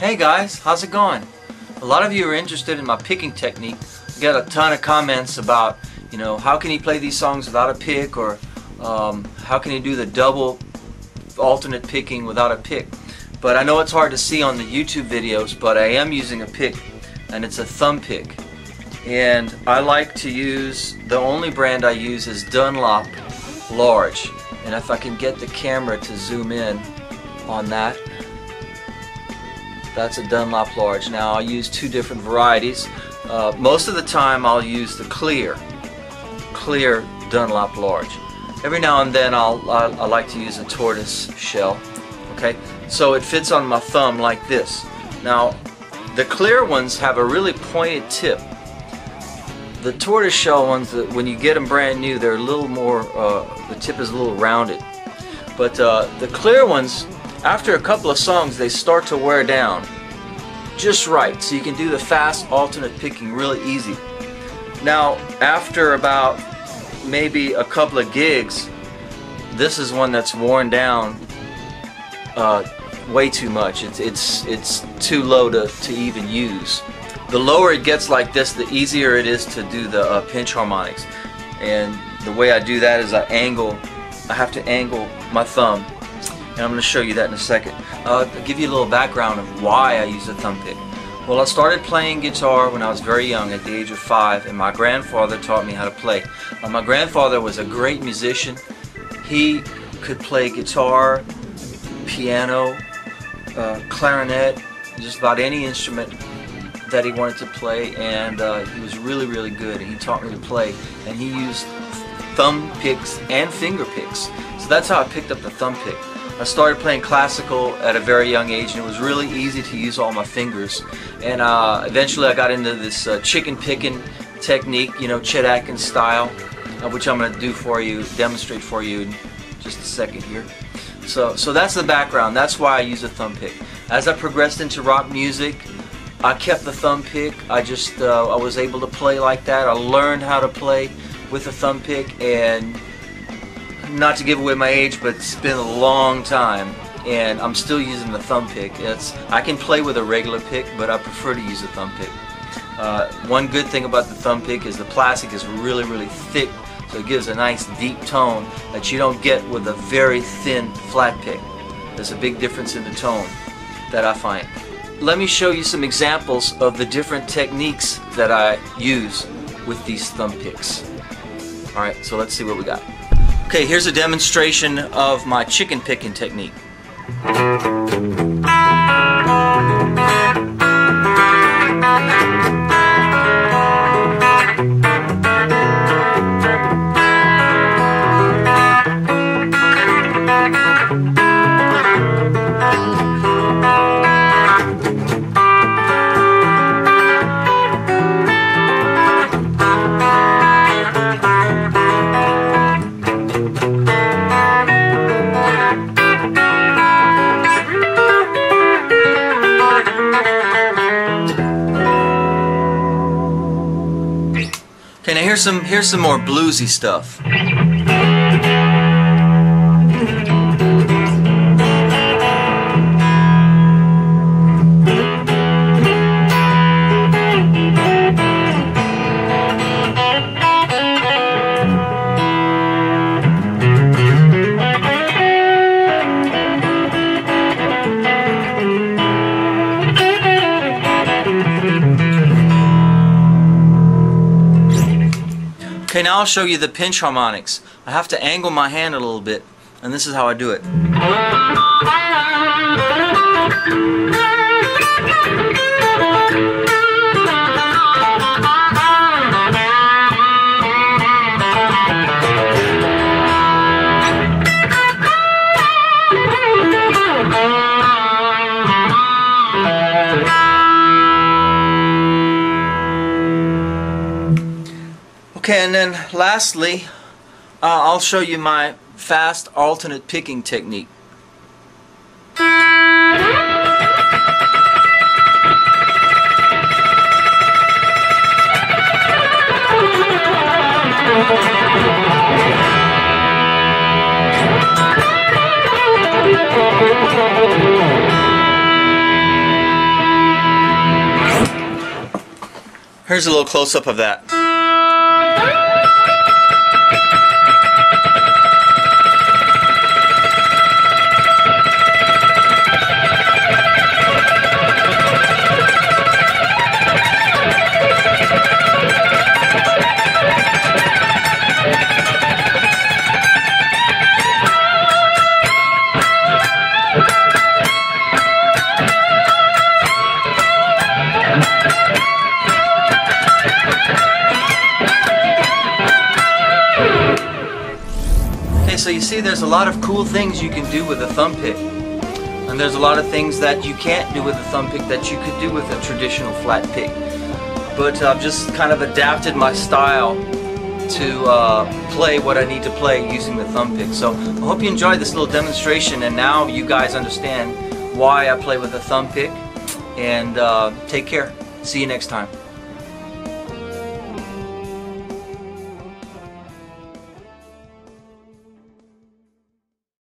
Hey guys, how's it going? A lot of you are interested in my picking technique. I got a ton of comments about, you know, how can he play these songs without a pick or um, how can he do the double alternate picking without a pick. But I know it's hard to see on the YouTube videos, but I am using a pick and it's a thumb pick. And I like to use, the only brand I use is Dunlop Large. And if I can get the camera to zoom in on that, that's a Dunlop Large. Now I use two different varieties. Uh, most of the time I'll use the clear, clear Dunlop Large. Every now and then I'll, I, I like to use a tortoise shell. Okay, so it fits on my thumb like this. Now the clear ones have a really pointed tip. The tortoise shell ones, when you get them brand new, they're a little more, uh, the tip is a little rounded. But uh, the clear ones, after a couple of songs, they start to wear down just right. So you can do the fast alternate picking really easy. Now, after about maybe a couple of gigs, this is one that's worn down uh, way too much. It's, it's, it's too low to, to even use. The lower it gets like this, the easier it is to do the uh, pinch harmonics. And the way I do that is I angle, I have to angle my thumb. And I'm going to show you that in a second. Uh, I'll give you a little background of why I use a thumb pick. Well, I started playing guitar when I was very young, at the age of five, and my grandfather taught me how to play. Uh, my grandfather was a great musician. He could play guitar, piano, uh, clarinet, just about any instrument that he wanted to play and uh, he was really really good and he taught me to play and he used thumb picks and finger picks so that's how I picked up the thumb pick I started playing classical at a very young age and it was really easy to use all my fingers and uh, eventually I got into this uh, chicken picking technique you know Chet Atkins style uh, which I'm going to do for you demonstrate for you in just a second here so so that's the background that's why I use a thumb pick as I progressed into rock music I kept the thumb pick. I just uh, I was able to play like that. I learned how to play with a thumb pick, and not to give away my age, but it's been a long time, and I'm still using the thumb pick. It's I can play with a regular pick, but I prefer to use a thumb pick. Uh, one good thing about the thumb pick is the plastic is really really thick, so it gives a nice deep tone that you don't get with a very thin flat pick. There's a big difference in the tone that I find let me show you some examples of the different techniques that I use with these thumb picks. Alright, so let's see what we got. Okay, here's a demonstration of my chicken picking technique. Here's some here's some more bluesy stuff. Okay, now I'll show you the pinch harmonics. I have to angle my hand a little bit, and this is how I do it. Okay, and then lastly, uh, I'll show you my fast alternate picking technique. Here's a little close-up of that. So you see there's a lot of cool things you can do with a thumb pick. And there's a lot of things that you can't do with a thumb pick that you could do with a traditional flat pick. But I've just kind of adapted my style to uh, play what I need to play using the thumb pick. So I hope you enjoyed this little demonstration and now you guys understand why I play with a thumb pick. And uh, take care. See you next time.